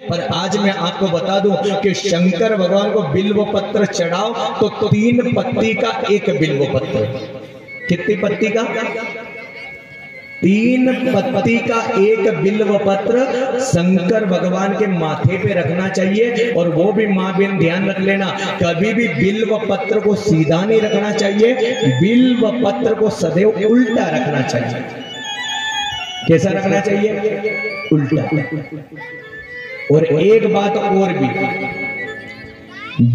पर आज मैं आपको बता दूँ कि शंकर भगवान को बिल्व पत्र चढ़ाओ तो तीन पत्ती का एक बिल्व पत्र कितनी पत्ती का? तीन पत्ती का एक बिल्व पत्र शंकर भगवान के माथे पे रखना चाहिए और वो भी माँ बहन ध्यान रख लेना। कभी भी बिल्व पत्र को सीधा नहीं रखना चाहिए बिल्व पत्र को सदैव उल्टा रखना चाहिए। कैसा रखना चाहिए? उल्टा। और एक बात और भी।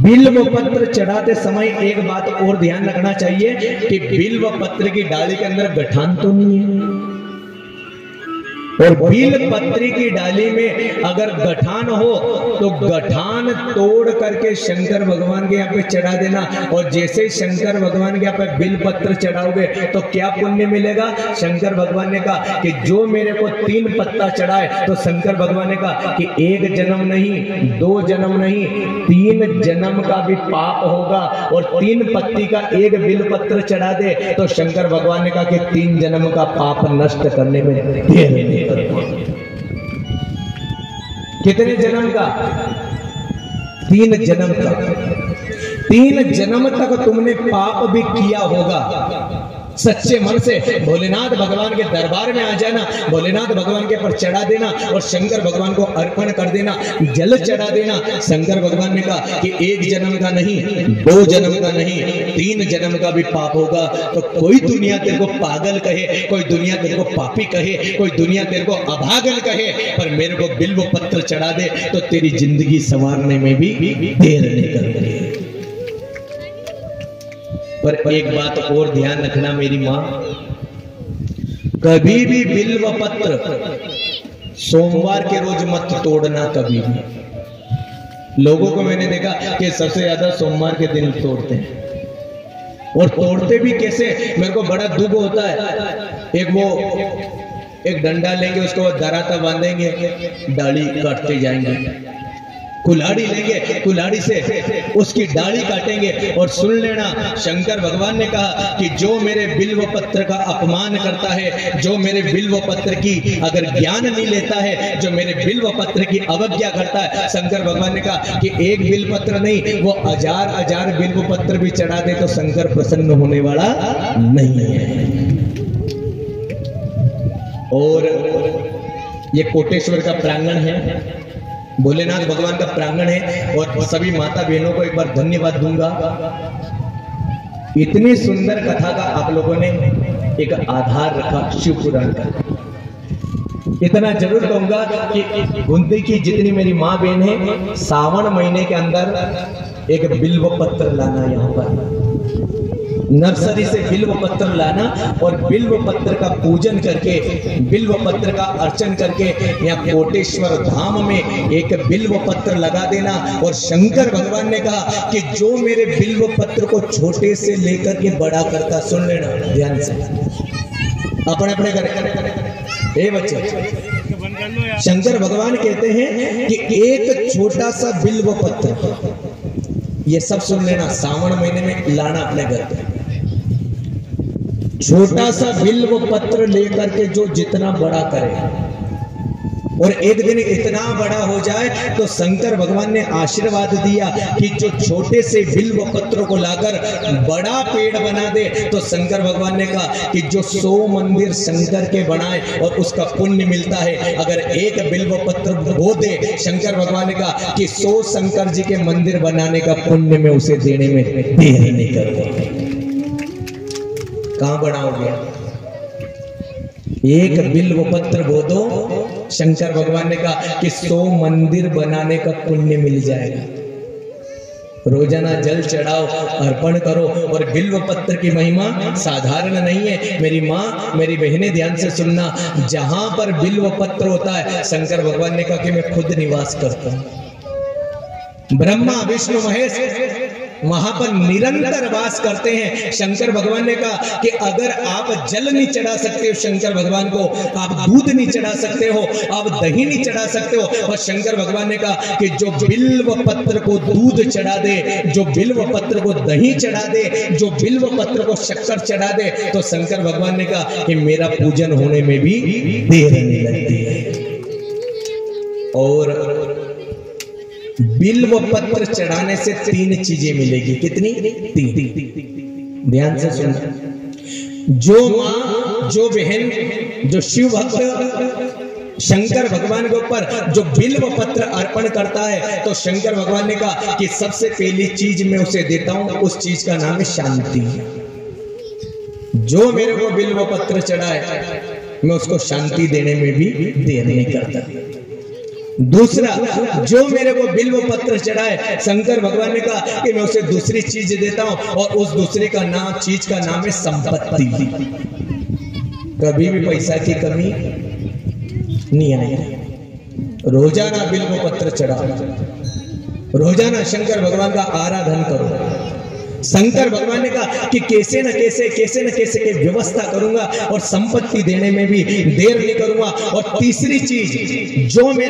बिल्व पत्र चढ़ाते समय एक बात और ध्यान रखना चाहिए कि बिल्व पत्र की डाली के अंदर गठान तो नहीं है। और बिल पत्री की डाली में अगर गठान हो तो गठान तोड़ करके शंकर भगवान के यहाँ पे चढ़ा देना। और जैसे ही शंकर भगवान के यहाँ पे बिल पत्र चढ़ाओगे तो क्या पुण्य मिलेगा? शंकर भगवान ने कहा कि जो मेरे को तीन पत्ता चढ़ाए तो शंकर भगवान ने कहा कि एक जन्म नहीं, दो जन्म नहीं, तीन जन्म का भी पाप होगा और तीन पत्ती का एक बिल पत्र चढ़ा दे। तो शंकर भगवान ने कहा कि तीन जन्म का पाप नष्ट करने में देर नहीं कितने जन्म का? तीन जन्म का। तीन जन्म तक तुमने पाप भी किया होगा। सच्चे मन से भोलेनाथ भगवान के दरबार में आ जाना, भोलेनाथ भगवान के पर चढ़ा देना और शंकर भगवान को अर्पण कर देना, जल चढ़ा देना। शंकर भगवान ने कहा कि एक जन्म का नहीं, दो जन्म का नहीं, तीन जन्म का भी पाप होगा। तो कोई दुनिया तेरे को पागल कहे, कोई दुनिया तेरे को पापी कहे, कोई दुनिया तेरे को अभागल कहे, पर मेरे को बिल्व पत्र चढ़ा दे तो तेरी ज़िंदगी संवारने में भी देर नहीं करेगी पर एक बात और ध्यान रखना मेरी माँ। कभी भी बिल्व पत्र सोमवार के रोज मत तोड़ना कभी भी। लोगों को मैंने देखा कि सबसे ज़्यादा सोमवार के दिन तोड़ते हैं। और तोड़ते भी कैसे? मेरे को बड़ा दुख होता है। एक वो एक डंडा लेंगे, उसको दराता बांधेंगे, डाली काटते जाएँगे। कुल्हाड़ी लेंगे, कुल्हाड़ी से उसकी डाली काटेंगे। और सुन लेना, शंकर भगवान ने कहा कि जो मेरे बिल्व पत्र का अपमान करता है, जो मेरे बिल्व पत्र की अगर ज्ञान नहीं लेता है, जो मेरे बिल्व पत्र की अवज्ञा करता है, शंकर भगवान ने कहा कि एक बिल पत्र नहीं, वो हज़ार हज़ार बिल्व पत्र भी चढ़ा दे तो शंकर प्रसन्न होने वाला नहीं है। और ये कोटेश्वर का प्रांगण है। भोलेनाथ भगवान का प्रांगण है और सभी माता बहनों को एक बार धन्यवाद दूँगा। इतनी सुंदर कथा का आप लोगों ने एक आधार रखा शिव पुराण का। इतना ज़रूर कहूँगा कि गुंदी की जितनी मेरी माँ बहन है, सावन महीने के अंदर एक बिल्व पत्र लाना यहाँ पर। नर्सरी से बिल्व पत्र लाना और बिल्व पत्र का पूजन करके, बिल्व पत्र का अर्चन करके यहाँ कोटेश्वर धाम में एक बिल्व पत्र लगा देना। और शंकर भगवान ने कहा कि जो मेरे बिल्व पत्र को छोटे से लेकर के बड़ा करता, सुन लेना, ध्यान से। अपने अपने घर ए बच्चे, शंकर भगवान कहते हैं कि एक छोटा सा बिल्व पत्र, ये सब सुन लेना, सावन महीने में लाना अपने घर पे। छोटा सा बिल्व पत्र लेकर के जो जितना बड़ा करे। और एक दिन इतना बड़ा हो जाए तो शंकर भगवान ने आशीर्वाद दिया कि जो छोटे से बिल्व पत्र को लाकर बड़ा पेड़ बना दे तो शंकर भगवान ने कहा कि जो सौ मंदिर शंकर के बनाए और उसका पुण्य मिलता है, अगर एक बिल्व पत्र बो दे, शंकर भगवान ने कहा कि सौ शंकर जी के मंदिर बनाने का पुण्य में उसे देने में देर नहीं करूँगा। कहाँ बनाओगे एक बिल्व पत्र बो दो शंकर भगवान ने कहा कि सौ मंदिर बनाने का पुण्य मिल जाएगा। रोज़ाना जल चढ़ाओ, अर्पण करो और बिल्व पत्र की महिमा साधारण नहीं है। मेरी माँ, मेरी बहनें ध्यान से सुनना, जहाँ पर बिल्व पत्र होता है, शंकर भगवान ने कहा कि मैं खुद निवास करता हूँ। ब्रह्मा, विष्णु, महेश वहाँ पर निरंतर वास करते हैं। शंकर भगवान ने कहा कि अगर आप जल नहीं चढ़ा सकते हो, शंकर भगवान को, आप दूध नहीं चढ़ा सकते हो, आप दही नहीं चढ़ा सकते हो। और शंकर भगवान ने कहा कि जो बिल्व पत्र को दूध चढ़ा दे, जो बिल्व पत्र को दही चढ़ा दे, जो बिल्व पत्र को शक्कर चढ़ा दे तो शंकर भगवान ने कहा कि मेरा पूजन होने में भी देर नहीं लगती है। और बिल्व पत्र चढ़ाने से तीन चीज़ें मिलेगी। कितनी? तीन। ध्यान से सुनना। जो माँ, जो बहन, जो शिव भक्त, शंकर भगवान के ऊपर जो बिल्व पत्र अर्पण करता है तो शंकर भगवान ने कहा कि सबसे पहली चीज़ मैं उसे देता हूँ, उस चीज़ का नाम है शांति। जो मेरे को बिल्व पत्र चढ़ाए, मैं उसको शांति देने में भी देर नहीं करता। दूसरा, जो मेरे को बिल्व पत्र चढ़ाए, शंकर भगवान ने कहा कि मैं उसे दूसरी चीज़ देता हूँ और उस दूसरे का नाम, चीज़ का नाम है संपत्ति। कभी भी पैसा की कमी नहीं आई रोज़ाना बिल्व पत्र चढ़ाओ। रोज़ाना शंकर भगवान का आराधन करो। शंकर भगवान ने कहा कि कैसे न कैसे कैसे न कैसे के व्यवस्था करूँगा और संपत्ति देने में भी देर नहीं करूँगा। और तीसरी चीज़, जो मेरे